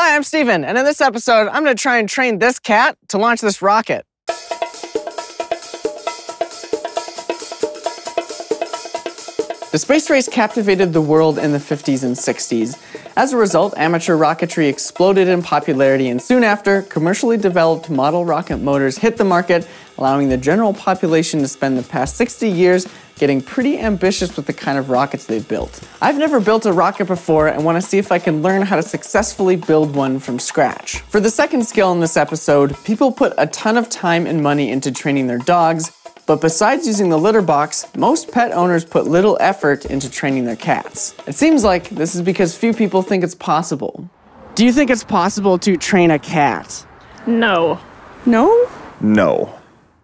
Hi, I'm Stephen, and in this episode, I'm gonna try and train this cat to launch this rocket. The space race captivated the world in the 50s and 60s. As a result, amateur rocketry exploded in popularity, and soon after, commercially developed model rocket motors hit the market, allowing the general population to spend the past 60 years getting pretty ambitious with the kind of rockets they've built. I've never built a rocket before and want to see if I can learn how to successfully build one from scratch. For the second skill in this episode, people put a ton of time and money into training their dogs, but besides using the litter box, most pet owners put little effort into training their cats. It seems like this is because few people think it's possible. Do you think it's possible to train a cat? No. No? No.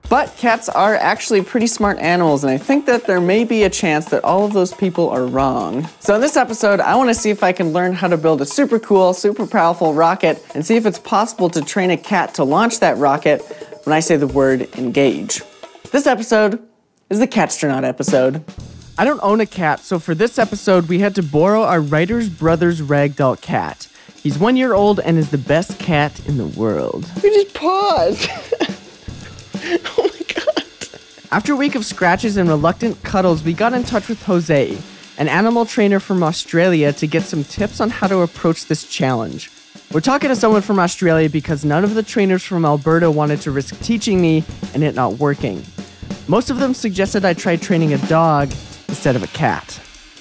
But cats are actually pretty smart animals, and I think that there may be a chance that all of those people are wrong. So, in this episode, I want to see if I can learn how to build a super cool, super powerful rocket and see if it's possible to train a cat to launch that rocket when I say the word engage. This episode is the Catstronaut episode. I don't own a cat, so for this episode, we had to borrow our writer's brother's ragdoll cat. He's one year old and is the best cat in the world. We just paused. oh my god. After a week of scratches and reluctant cuddles, we got in touch with Jose, an animal trainer from Australia, to get some tips on how to approach this challenge. We're talking to someone from Australia because none of the trainers from Alberta wanted to risk teaching me and it not working. Most of them suggested I try training a dog instead of a cat.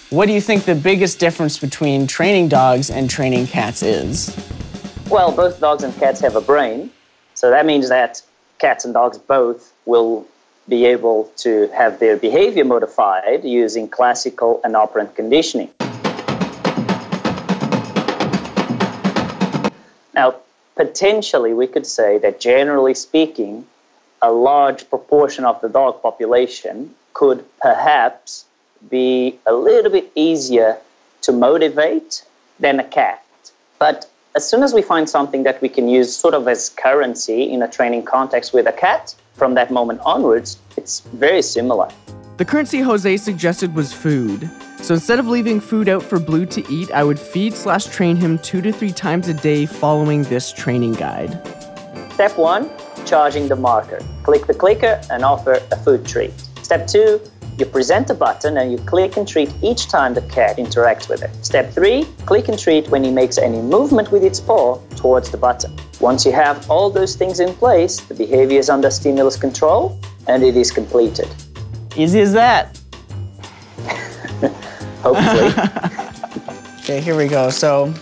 What do you think the biggest difference between training dogs and training cats is? Well, both dogs and cats have a brain, so that means that cats and dogs both will be able to have their behavior modified using classical and operant conditioning. Now, potentially, we could say that generally speaking, a large proportion of the dog population could perhaps be a little bit easier to motivate than a cat. But as soon as we find something that we can use sort of as currency in a training context with a cat, from that moment onwards, it's very similar. The currency Jose suggested was food. So instead of leaving food out for Blue to eat, I would feed slash train him two to three times a day following this training guide. Step one, charging the marker. Click the clicker and offer a food treat. Step two, you present a button and you click and treat each time the cat interacts with it. Step three, click and treat when he makes any movement with its paw towards the button. Once you have all those things in place, the behavior is under stimulus control and it is completed. Easy as that. Hopefully. Okay, here we go. So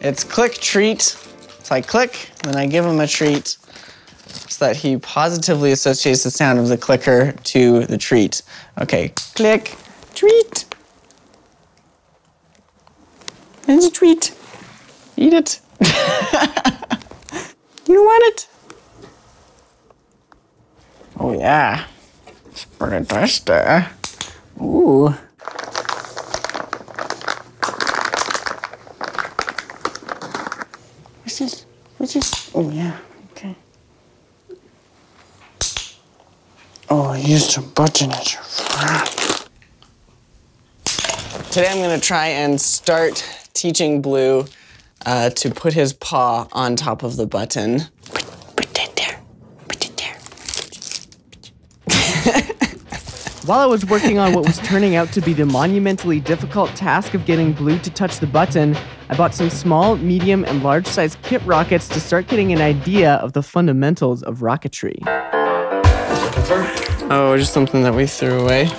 it's click treat. So I click, then I give him a treat that he positively associates the sound of the clicker to the treat. Okay, click, treat. There's a treat. Eat it. you want it? Oh yeah. It's pretty tasty. Ooh. What's this? What's this? Oh, yeah. Okay. Oh, I used a button as your friend. Today I'm going to try and start teaching Blue uh, to put his paw on top of the button. Put, put that there. Put it there. While I was working on what was turning out to be the monumentally difficult task of getting Blue to touch the button, I bought some small, medium, and large size kit rockets to start getting an idea of the fundamentals of rocketry. Oh, just something that we threw away.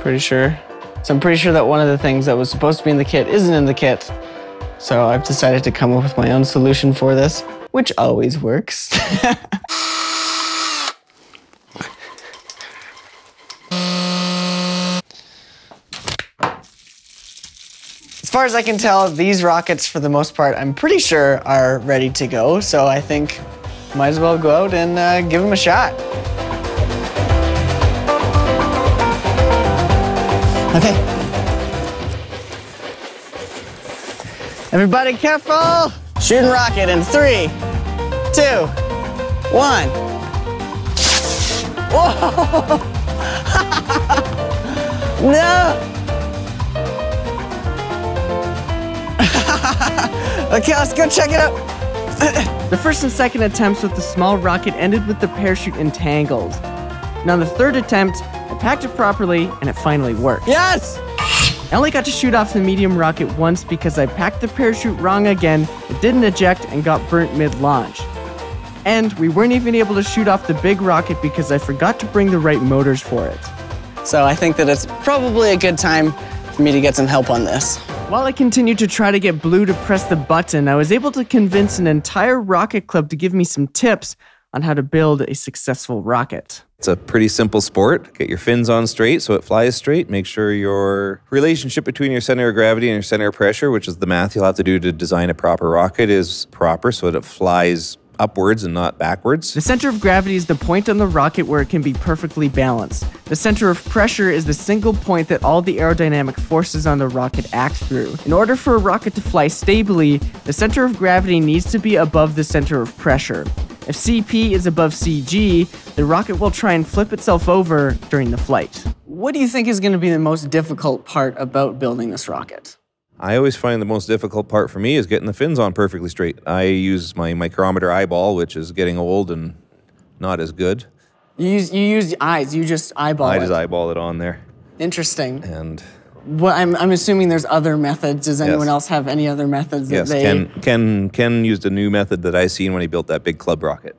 Pretty sure. So I'm pretty sure that one of the things that was supposed to be in the kit isn't in the kit. So I've decided to come up with my own solution for this, which always works. As far as I can tell, these rockets, for the most part, I'm pretty sure are ready to go. So I think might as well go out and uh, give them a shot. Okay. Everybody careful! Shooting rocket in three, two, one. Whoa! no! Okay, let's go check it out. the first and second attempts with the small rocket ended with the parachute entangled. Now, the third attempt, I packed it properly and it finally worked. Yes! I only got to shoot off the medium rocket once because I packed the parachute wrong again, it didn't eject, and got burnt mid launch. And we weren't even able to shoot off the big rocket because I forgot to bring the right motors for it. So I think that it's probably a good time for me to get some help on this. While I continued to try to get Blue to press the button, I was able to convince an entire rocket club to give me some tips on how to build a successful rocket. It's a pretty simple sport. Get your fins on straight so it flies straight. Make sure your relationship between your center of gravity and your center of pressure, which is the math you'll have to do to design a proper rocket, is proper so that it flies upwards and not backwards. The center of gravity is the point on the rocket where it can be perfectly balanced. The center of pressure is the single point that all the aerodynamic forces on the rocket act through. In order for a rocket to fly stably, the center of gravity needs to be above the center of pressure. If CP is above CG, the rocket will try and flip itself over during the flight. What do you think is going to be the most difficult part about building this rocket? I always find the most difficult part for me is getting the fins on perfectly straight. I use my micrometer eyeball, which is getting old and not as good. You use you use eyes. You just eyeball it. I it. just eyeball it on there. Interesting. And Well, I'm I'm assuming there's other methods. Does anyone Yes. else have any other methods yes, that they? Ken, Ken, Ken used a new method that I seen when he built that big club rocket.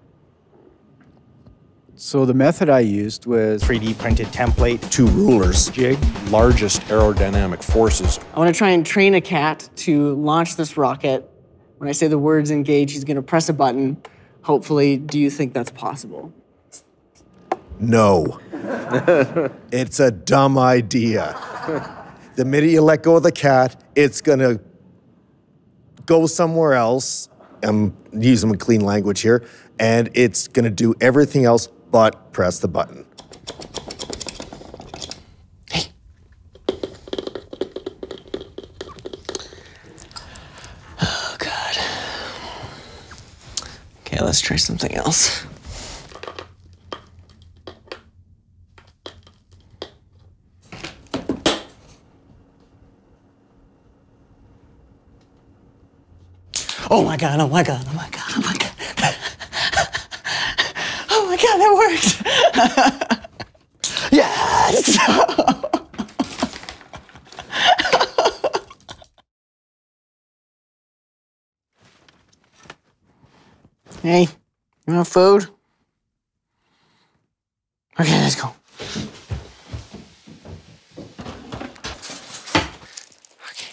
So the method I used was 3D printed template. two rulers, jig, largest aerodynamic forces. I want to try and train a cat to launch this rocket. When I say the words engage, he's going to press a button. Hopefully, do you think that's possible? No. it's a dumb idea. The minute you let go of the cat, it's going to go somewhere else. I'm using clean language here. And it's going to do everything else but press the button. Oh God. Okay, let's try something else. Oh my god, oh my god, oh my god, oh my god. oh my god, that worked. yes! hey, you want food? Okay, let's go. Okay.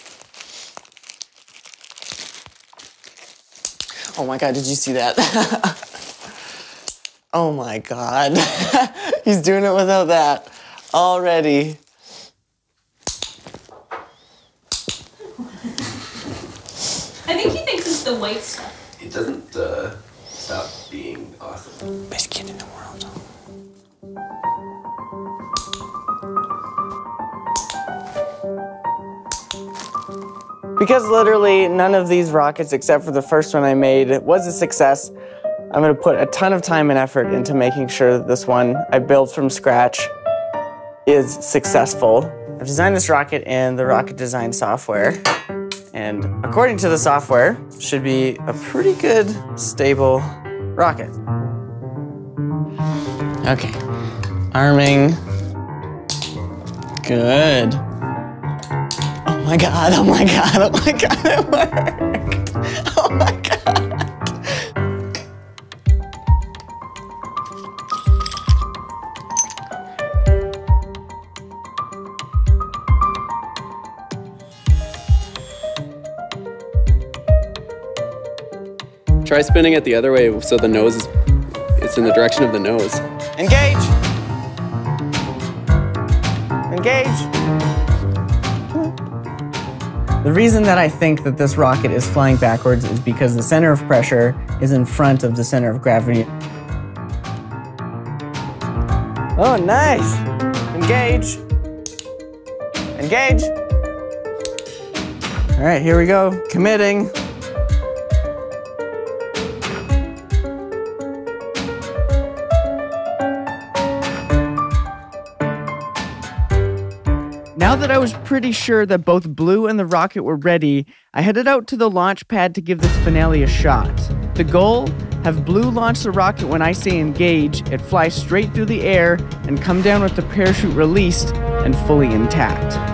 Oh my god, did you see that? oh my god. He's doing it without that already. I think he thinks it's the white stuff. It doesn't uh, Because literally none of these rockets, except for the first one I made, was a success, I'm gonna put a ton of time and effort into making sure that this one I built from scratch is successful. I've designed this rocket in the rocket design software, and according to the software, should be a pretty good, stable rocket. Okay. Arming. Good. Oh my god, oh my god, oh my god, it worked. Oh my god. Try spinning it the other way so the nose is it's in the direction of the nose. Engage! Engage! The reason that I think that this rocket is flying backwards is because the center of pressure is in front of the center of gravity. Oh, nice! Engage! Engage! All right, here we go. Committing. Now that I was pretty sure that both Blue and the rocket were ready, I headed out to the launch pad to give this finale a shot. The goal? Have Blue launch the rocket when I say engage, it flies straight through the air, and come down with the parachute released and fully intact.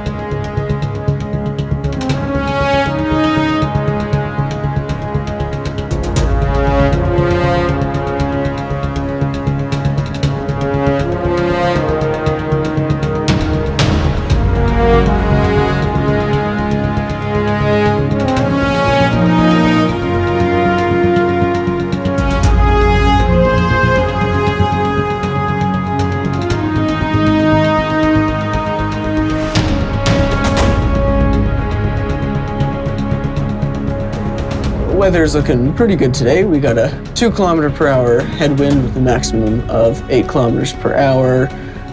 Weather's looking pretty good today. We got a two kilometer per hour headwind with a maximum of eight kilometers per hour.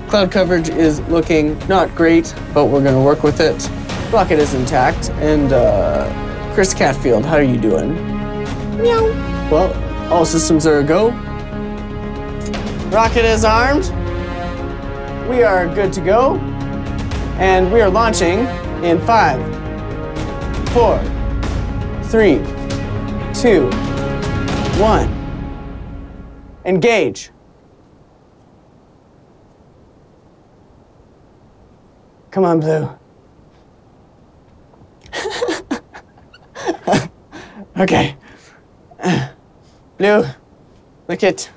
Cloud coverage is looking not great, but we're gonna work with it. Rocket is intact. And uh, Chris Catfield, how are you doing? Meow. Well, all systems are a go. Rocket is armed. We are good to go. And we are launching in five, four, three, two, one. Engage. Come on, Blue. okay. Blue, look at.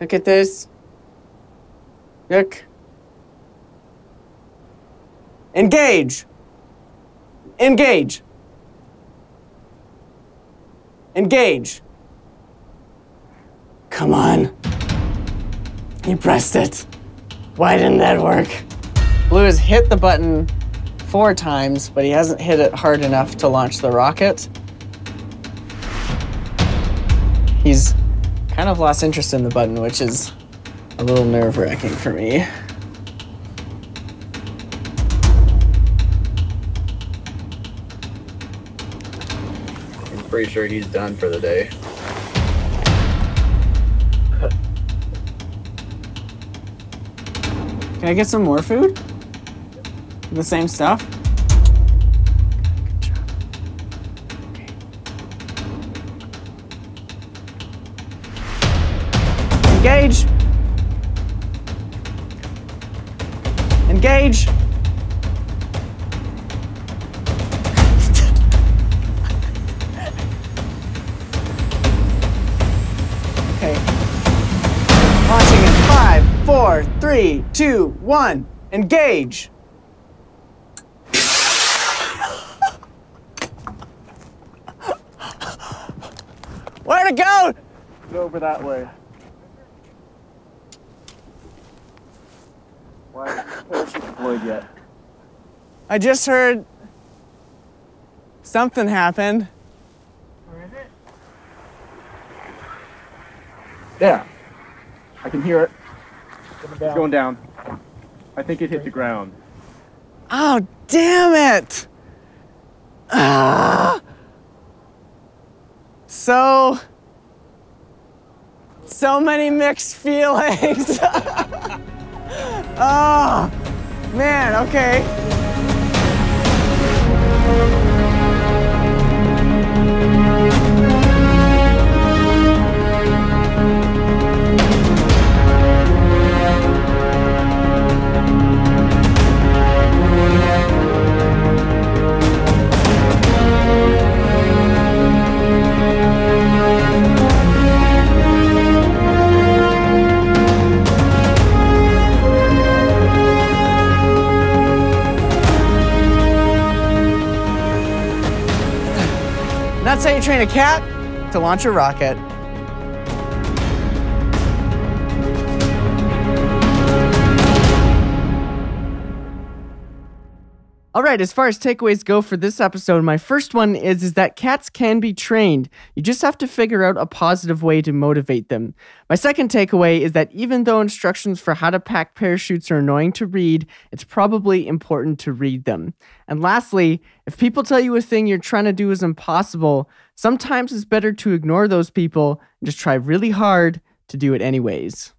Look at this. Look. Engage. Engage. Engage. Come on. You pressed it. Why didn't that work? Blue has hit the button four times, but he hasn't hit it hard enough to launch the rocket. He's kind of lost interest in the button, which is a little nerve wracking for me. Pretty sure he's done for the day. Can I get some more food? The same stuff? Engage! Engage! Three, two, one. Engage! Where to go? Go over that way. Why parachute deployed yet? I just heard something happened. Where is it? There. I can hear it. It's going down. I think it hit the ground. Oh, damn it! Ah. So, so many mixed feelings. oh, man, okay. That's how you train a cat to launch a rocket. All right, as far as takeaways go for this episode, my first one is is that cats can be trained. You just have to figure out a positive way to motivate them. My second takeaway is that even though instructions for how to pack parachutes are annoying to read, it's probably important to read them. And lastly, if people tell you a thing you're trying to do is impossible, sometimes it's better to ignore those people and just try really hard to do it anyways.